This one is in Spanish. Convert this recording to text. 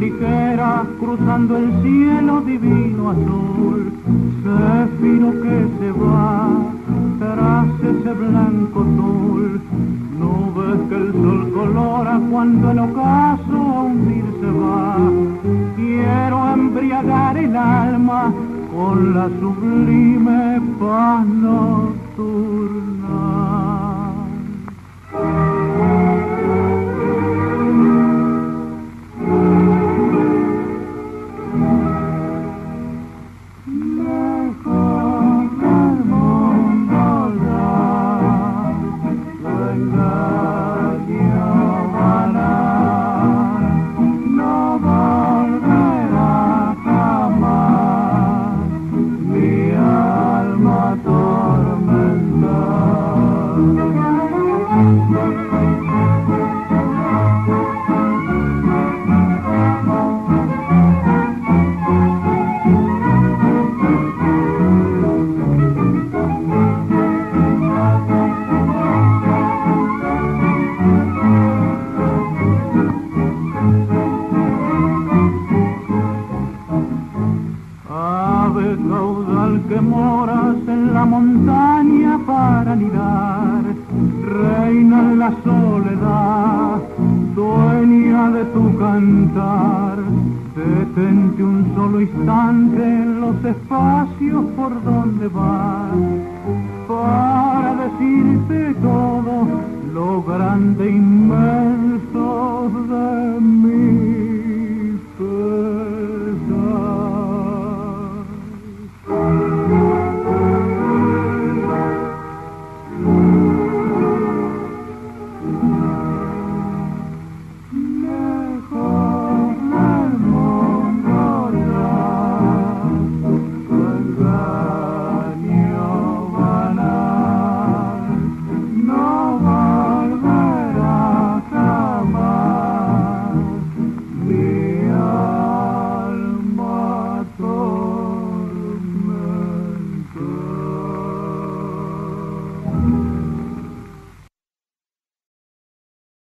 Angelica cruzando el cielo divino azul, céfiro que se va tras ese blanco azul. No ves que el sol colora cuando el ocaso a hundirse va. Quiero embriagar el alma con la sublime paz nocturna. que moras en la montaña para anidar, reina de la soledad, dueña de tu cantar. Detente un solo instante en los espacios por donde vas, para decirte todo lo grande y